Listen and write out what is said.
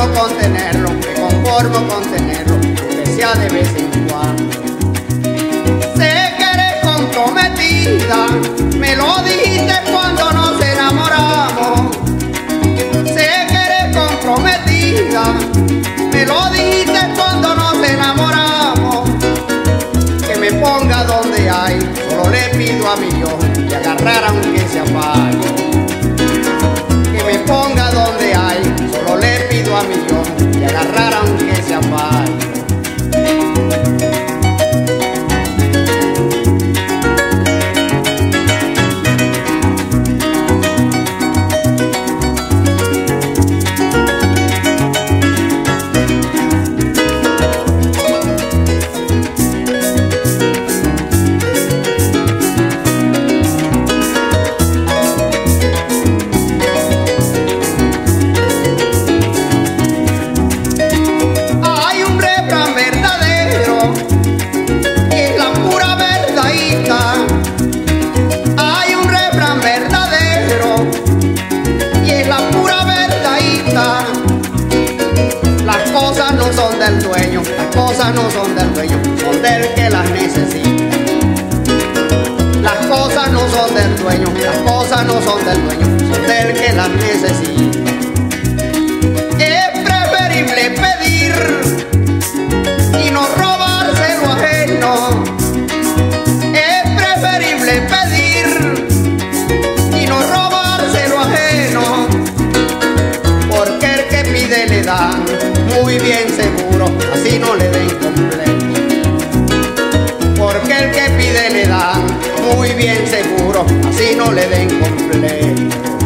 conformo con tenerlo, me conformo con tenerlo, aunque sea de vez en cuando. Sé que eres comprometida, me lo dijiste cuando nos enamoramos. Sé que eres comprometida, me lo dijiste cuando nos enamoramos. Que me ponga donde hay, solo le pido a mi Dios que agarrar aunque sea pago. No son del dueño, son del que las necesita. Las cosas no son del dueño, las cosas no son del dueño, son del que las necesita. Es preferible pedir y no robarse lo ajeno. Es preferible pedir y no robarse lo ajeno. Porque el que pide le dan muy bien muy bien seguro, así no le den completo.